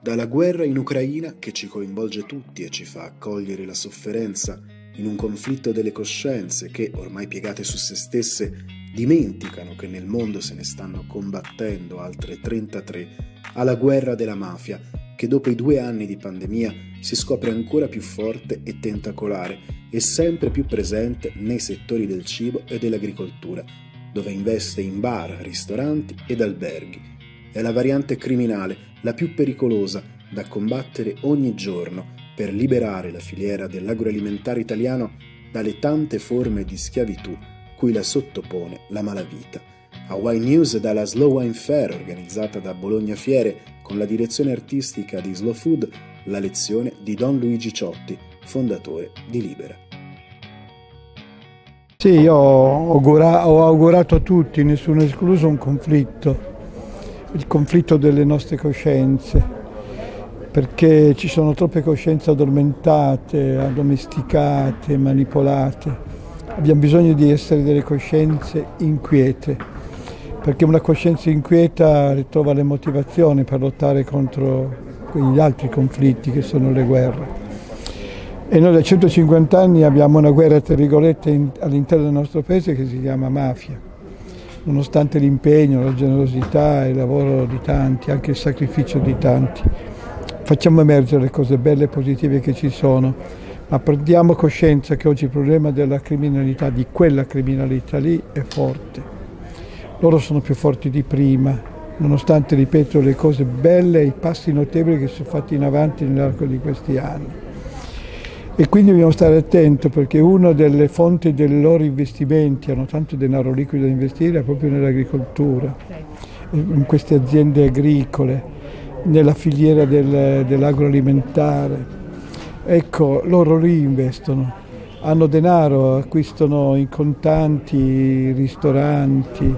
Dalla guerra in Ucraina, che ci coinvolge tutti e ci fa accogliere la sofferenza, in un conflitto delle coscienze che, ormai piegate su se stesse, dimenticano che nel mondo se ne stanno combattendo altre 33, alla guerra della mafia, che dopo i due anni di pandemia si scopre ancora più forte e tentacolare e sempre più presente nei settori del cibo e dell'agricoltura, dove investe in bar, ristoranti ed alberghi. È la variante criminale, la più pericolosa, da combattere ogni giorno per liberare la filiera dell'agroalimentare italiano dalle tante forme di schiavitù cui la sottopone la malavita. Hawaii News dalla Slow Wine Fair organizzata da Bologna Fiere con la direzione artistica di Slow Food, la lezione di Don Luigi Ciotti, fondatore di Libera. Sì, io ho augurato a tutti, nessuno escluso, un conflitto, il conflitto delle nostre coscienze perché ci sono troppe coscienze addormentate, addomesticate, manipolate. Abbiamo bisogno di essere delle coscienze inquiete, perché una coscienza inquieta ritrova le motivazioni per lottare contro quegli altri conflitti che sono le guerre. E noi da 150 anni abbiamo una guerra, tra virgolette, all'interno del nostro paese che si chiama mafia. Nonostante l'impegno, la generosità, il lavoro di tanti, anche il sacrificio di tanti facciamo emergere le cose belle e positive che ci sono, ma prendiamo coscienza che oggi il problema della criminalità, di quella criminalità lì, è forte. Loro sono più forti di prima, nonostante, ripeto, le cose belle e i passi notevoli che sono fatti in avanti nell'arco di questi anni. E quindi dobbiamo stare attenti perché una delle fonti dei loro investimenti, hanno tanto denaro liquido da investire, è proprio nell'agricoltura, in queste aziende agricole nella filiera del, dell'agroalimentare. Ecco, loro lì investono, hanno denaro, acquistano in contanti, ristoranti,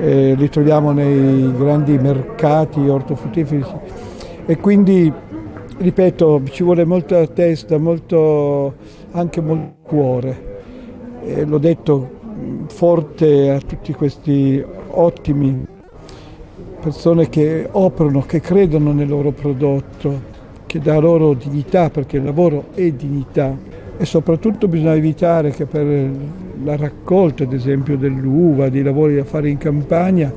eh, li troviamo nei grandi mercati ortofruttiferi e quindi, ripeto, ci vuole molta testa, molto, anche molto cuore. Eh, l'ho detto forte a tutti questi ottimi persone che operano, che credono nel loro prodotto, che dà loro dignità, perché il lavoro è dignità. E soprattutto bisogna evitare che per la raccolta, ad esempio, dell'uva, dei lavori da fare in campagna,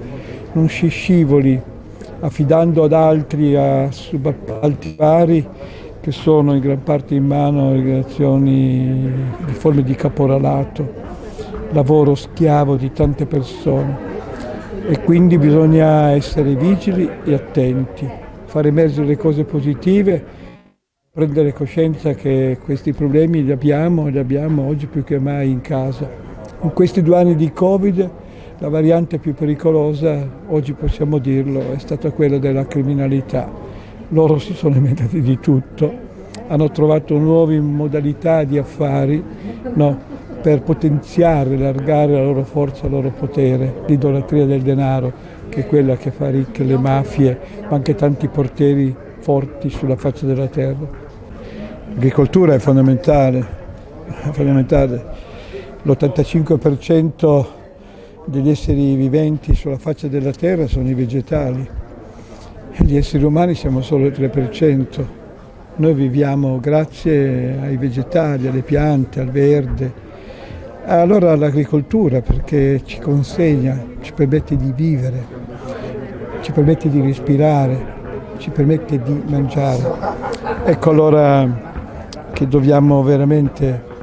non si scivoli affidando ad altri a subappalti vari che sono in gran parte in mano organizzazioni di forme di caporalato, lavoro schiavo di tante persone e quindi bisogna essere vigili e attenti, far emergere le cose positive, prendere coscienza che questi problemi li abbiamo li abbiamo oggi più che mai in casa. In questi due anni di Covid la variante più pericolosa, oggi possiamo dirlo, è stata quella della criminalità. Loro si sono inventati di tutto, hanno trovato nuove modalità di affari, no, per potenziare, allargare la loro forza, il loro potere, l'idolatria del denaro, che è quella che fa ricche le mafie, ma anche tanti portieri forti sulla faccia della terra. L'agricoltura è fondamentale, fondamentale. L'85% degli esseri viventi sulla faccia della terra sono i vegetali gli esseri umani siamo solo il 3%. Noi viviamo grazie ai vegetali, alle piante, al verde, allora l'agricoltura perché ci consegna, ci permette di vivere, ci permette di respirare, ci permette di mangiare. Ecco allora che dobbiamo veramente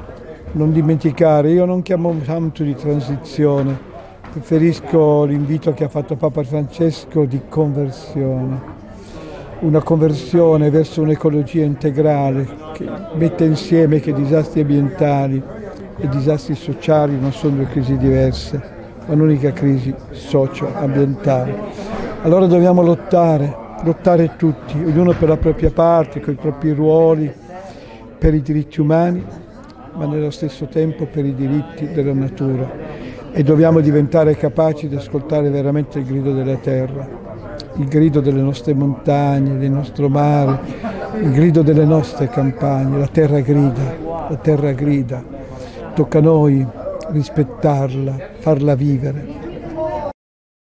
non dimenticare, io non chiamo tanto di transizione, preferisco l'invito che ha fatto Papa Francesco di conversione, una conversione verso un'ecologia integrale che mette insieme che disastri ambientali, i disastri sociali non sono due crisi diverse, ma un'unica crisi socio-ambientale. Allora dobbiamo lottare, lottare tutti, ognuno per la propria parte, con i propri ruoli, per i diritti umani, ma nello stesso tempo per i diritti della natura. E dobbiamo diventare capaci di ascoltare veramente il grido della terra, il grido delle nostre montagne, del nostro mare, il grido delle nostre campagne. La terra grida, la terra grida tocca a noi rispettarla, farla vivere.